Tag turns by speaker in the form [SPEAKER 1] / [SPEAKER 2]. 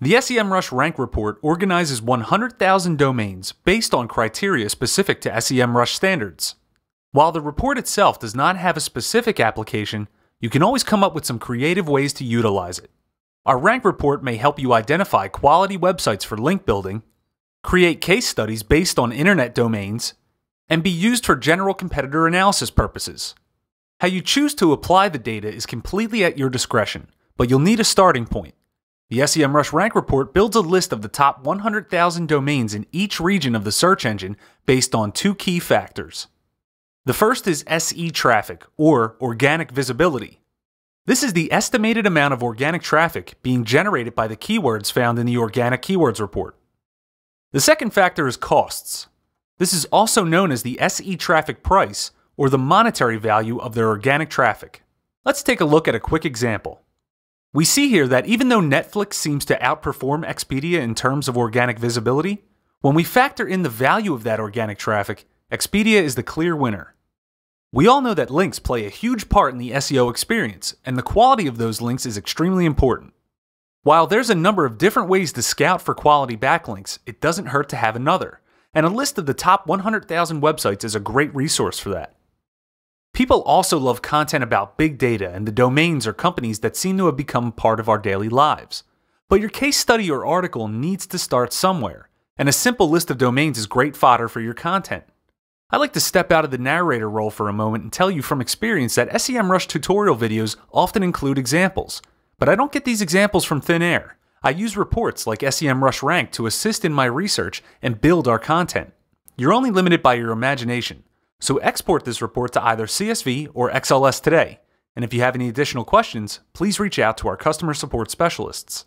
[SPEAKER 1] The SEMrush Rank Report organizes 100,000 domains based on criteria specific to SEMrush standards. While the report itself does not have a specific application, you can always come up with some creative ways to utilize it. Our rank report may help you identify quality websites for link building, create case studies based on internet domains, and be used for general competitor analysis purposes. How you choose to apply the data is completely at your discretion, but you'll need a starting point. The SEMrush Rank Report builds a list of the top 100,000 domains in each region of the search engine based on two key factors. The first is SE traffic, or organic visibility. This is the estimated amount of organic traffic being generated by the keywords found in the Organic Keywords Report. The second factor is costs. This is also known as the SE traffic price, or the monetary value of their organic traffic. Let's take a look at a quick example. We see here that even though Netflix seems to outperform Expedia in terms of organic visibility, when we factor in the value of that organic traffic, Expedia is the clear winner. We all know that links play a huge part in the SEO experience, and the quality of those links is extremely important. While there's a number of different ways to scout for quality backlinks, it doesn't hurt to have another, and a list of the top 100,000 websites is a great resource for that. People also love content about big data and the domains or companies that seem to have become part of our daily lives. But your case study or article needs to start somewhere, and a simple list of domains is great fodder for your content. I'd like to step out of the narrator role for a moment and tell you from experience that SEMrush tutorial videos often include examples, but I don't get these examples from thin air. I use reports like SEMrush Rank to assist in my research and build our content. You're only limited by your imagination, so export this report to either CSV or XLS today. And if you have any additional questions, please reach out to our customer support specialists.